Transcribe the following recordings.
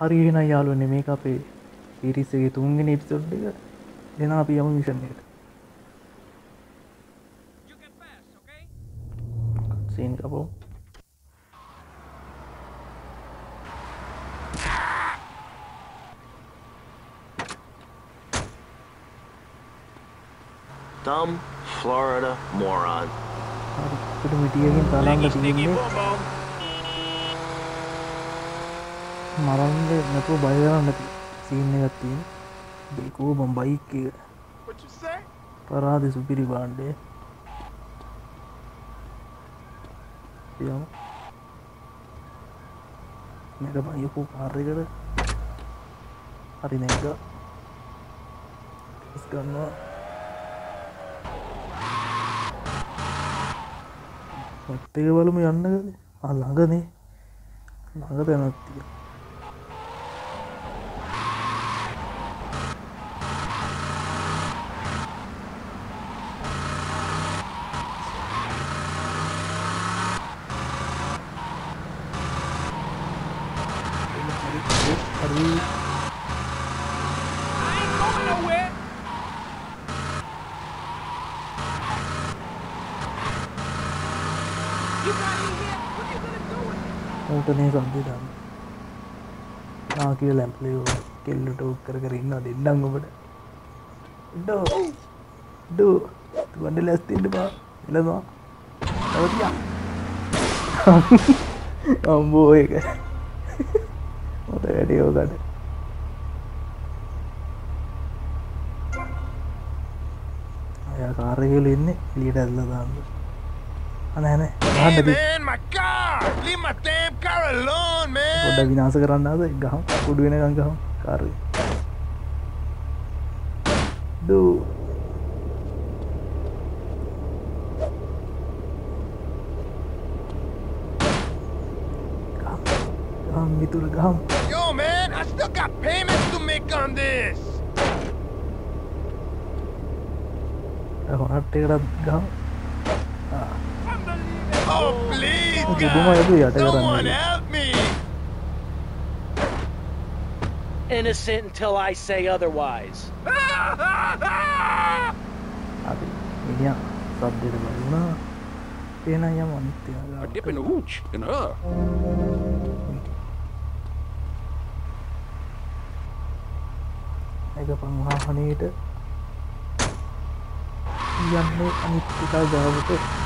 അറിയുന്ന ഇയാൾ ഒന്ന് മേക്കപ്പ് സീരീസ് തൂങ്ങിന് എപ്പിസോഡ് ജനാ പി അവൻ മിഷൻ നേട് സീൻ അപ്പോൾ Dumb Florida moron. මරන්ඩ නැතු බයරන්න සීන්න ගත්තිය දෙකෝ බම්බයික්කට පරාදි සුපිරි බාණ්ඩය යම මේක බයකු පාර්යකට හරි නැක ස්ගන්නවා පත්තක බලමු යන්නකද අල්ලඟනේ ළඟ තැනත්තිය ඌටනේ සම්දිදන්න නා කිය ලැම්පලයෝ කෙල්ලට උත්තර කර ඉන්න දෙන්නම් ඔබට. ඩෝ. ඩෝ. වඩ ලැස්තින්ට බා. එලවා නවතියා අම්බෝ එක මොට වැඩියෝකට අය කාරයකල ඉන්න ලියට ඇල්ල දාන්න. Anane. Hey man, my car! Leave my damn car alone, man. Boda ginasa karanna asa ek gaham. Kudu ena gan gaham. Car. Do. Gaham. Gaham mitura gaham. Yo man, I still got payments to make on this. Ahora te grab gaham. බුදුම ඇද යට කරන්න Innocent until I say otherwise. අපි මිනිහා සබ්දෙට බලුණා. එන යම අනිත් යාලා. A dip in a hooch in her. ඒක පංහා හනේට යන්නේ අනිත් එක ගාවට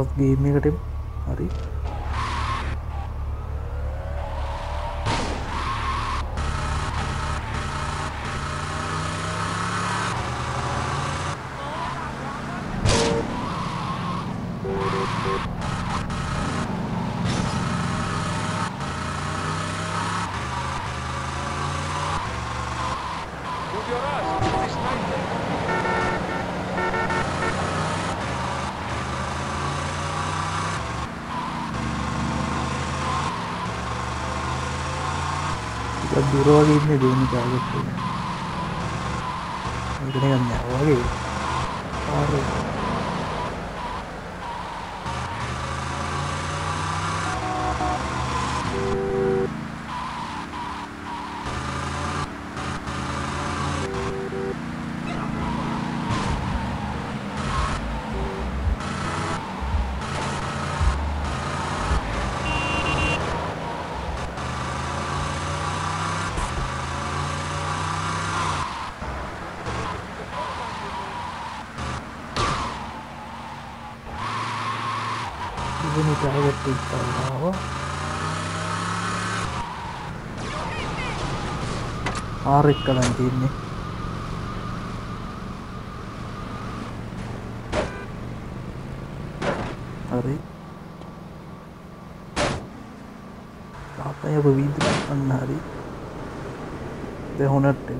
ഓഫ് ഗെയിം കിട്ടും മതി You're us. जब दूर होगी इतने दूर नहीं जा सकते इतने गंदे होगी और ये नहीं प्राइवेट टीच कर रहा हो ஆறுக்கடன் தீர்ந்து அது பார்த்தா இப்போ வீட்டு பண்ணாரு இதை உணர்த்து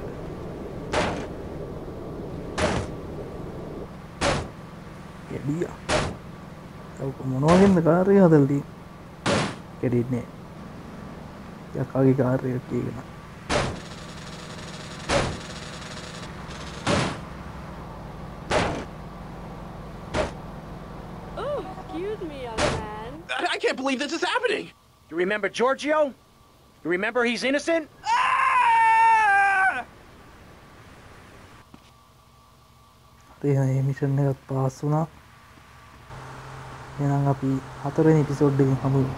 எடியா මොනවගෙන්ද කාරය හදල්දී කෙඩින්නේ යකාගේ කාර්යයක් කියගෙන Oh, excuse me, young man. I I can't believe this is happening. You remember Giorgio? You remember he's innocent? Ah! A mission එකත් පාස් වුණා එනම් අපි හතරවෙනි එපිසෝඩ් එකෙන් හමු වෙමු.